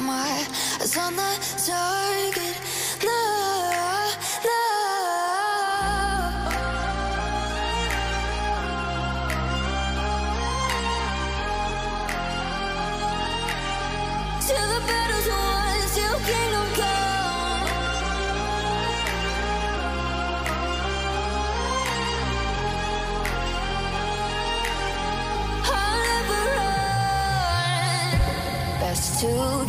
my eyes on the target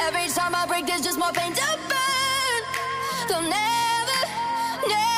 Every time I break, there's just more pain to burn. They'll never, never, never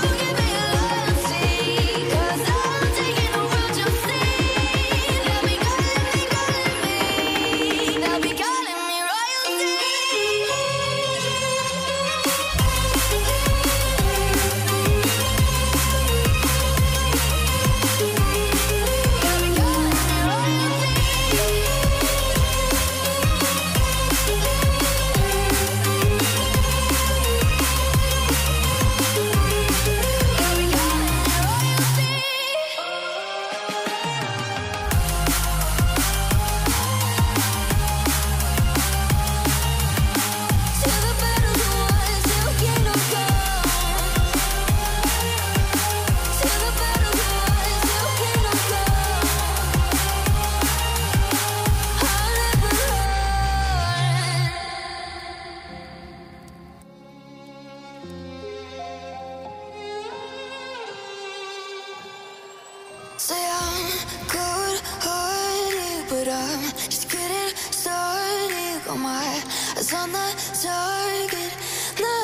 Say I'm good-hearted, but I'm just getting started. Got my eyes on the target. No,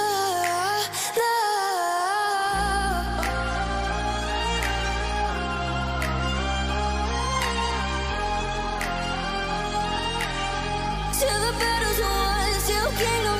no. Till the battle's won, till kingdom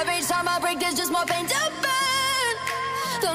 Every time I break, there's just more pain to burn. They'll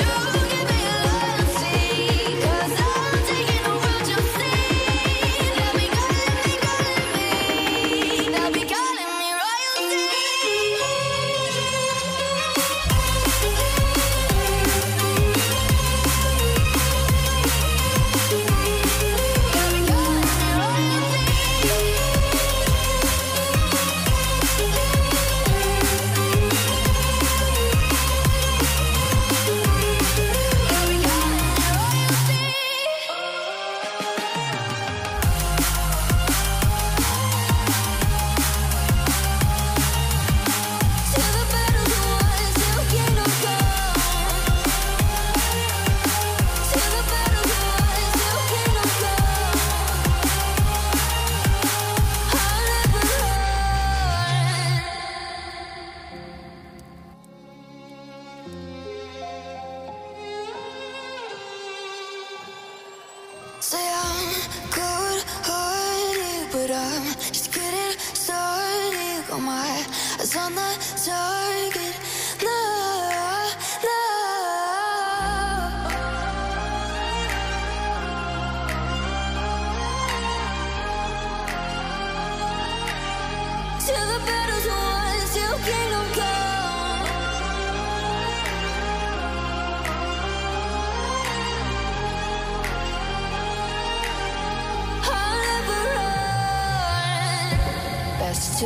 On the battle's won, till kingdom come.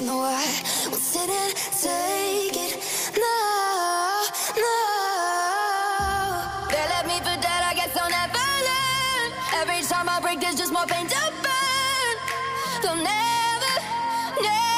No, I won't sit and take it. They left me for dead, I guess I'll never learn. Every time I break, there's just more pain to burn. They'll never, never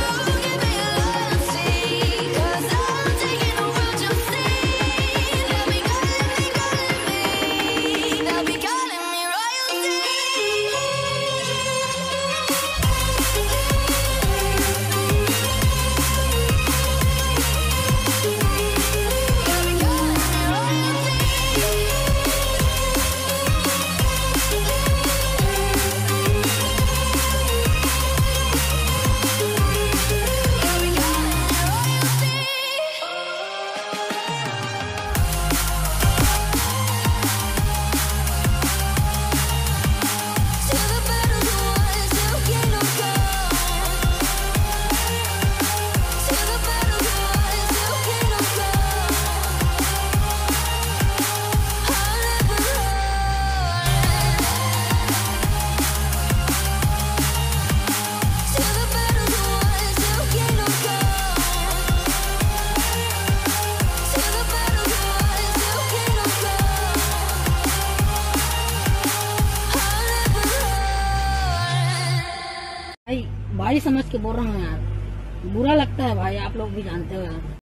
समझ के बोल रहा हूँ यार। बुरा लगता है भाई, आप लोग भी जानते हो यार।